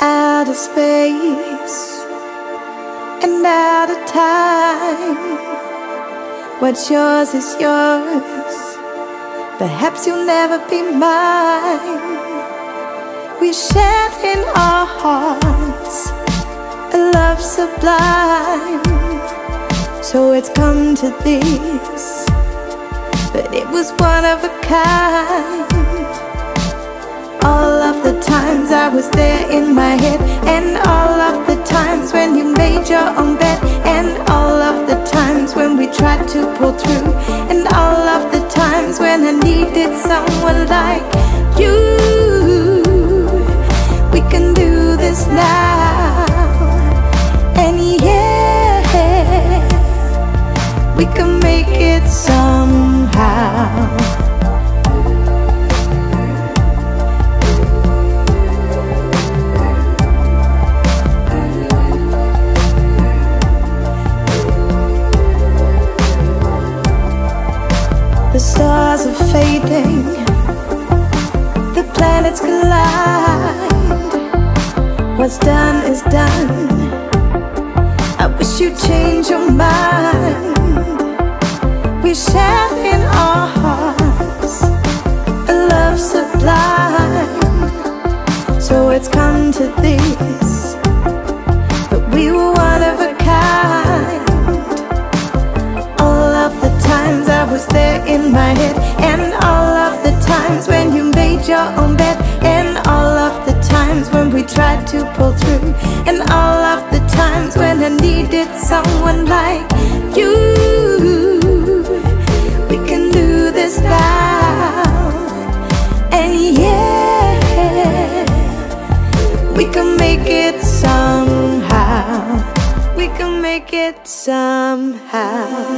out of space and out of time. What's yours is yours. Perhaps you'll never be mine. We shared in our hearts a love sublime. So it's come to this, but it was one of a kind. Your own bed, and all of the times when we tried to pull through, and all of the times when I needed someone like planets collide. What's done is done. I wish you'd change your mind. We share in our hearts a love sublime. So it's come to this, tried to pull through, and all of the times when I needed someone like you. We can do this now, and yeah, we can make it somehow. We can make it somehow.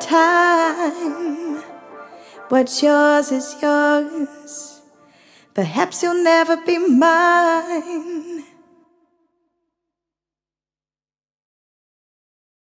Time. What's yours is yours. Perhaps you'll never be mine.